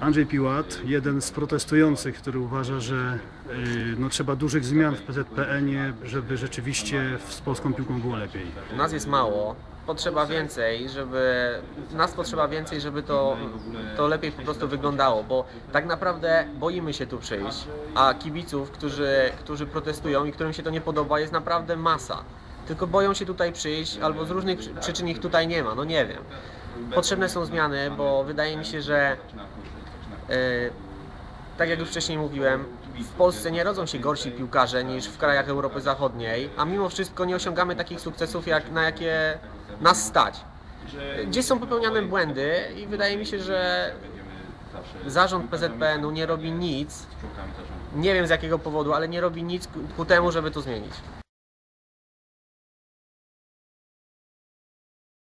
Andrzej Piłat, jeden z protestujących, który uważa, że y, no, trzeba dużych zmian w PZPN-ie, żeby rzeczywiście z polską piłką było lepiej. Nas jest mało, potrzeba więcej, żeby nas potrzeba więcej, żeby to, to lepiej po prostu wyglądało, bo tak naprawdę boimy się tu przyjść, a kibiców, którzy, którzy protestują i którym się to nie podoba jest naprawdę masa. Tylko boją się tutaj przyjść, albo z różnych przy- przyczyn ich tutaj nie ma, no nie wiem. Potrzebne są zmiany, bo wydaje mi się, że tak jak już wcześniej mówiłem, w Polsce nie rodzą się gorsi piłkarze niż w krajach Europy Zachodniej, a mimo wszystko nie osiągamy takich sukcesów, jak, na jakie nas stać. Gdzieś są popełniane błędy i wydaje mi się, że zarząd PZPN-u nie robi nic, nie wiem z jakiego powodu, ale nie robi nic ku temu, żeby to zmienić.